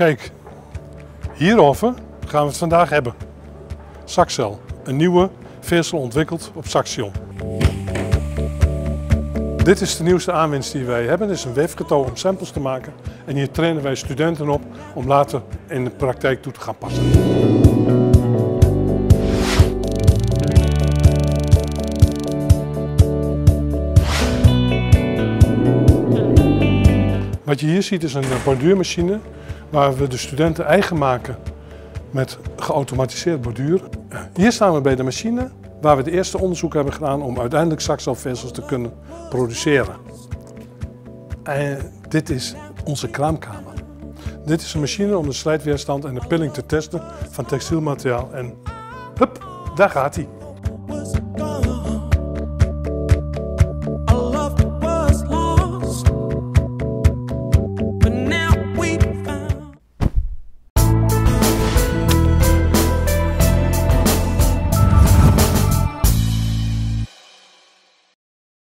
Kijk, hierover gaan we het vandaag hebben. Saxel, een nieuwe vezel ontwikkeld op Saxion. Dit is de nieuwste aanwinst die wij hebben. Dit is een weefgetouw om samples te maken. En hier trainen wij studenten op om later in de praktijk toe te gaan passen. Wat je hier ziet is een borduurmachine waar we de studenten eigen maken met geautomatiseerd borduur. Hier staan we bij de machine waar we het eerste onderzoek hebben gedaan om uiteindelijk zakselvezels te kunnen produceren. En dit is onze kraamkamer. Dit is een machine om de slijtweerstand en de pilling te testen van textielmateriaal. En hup, daar gaat hij.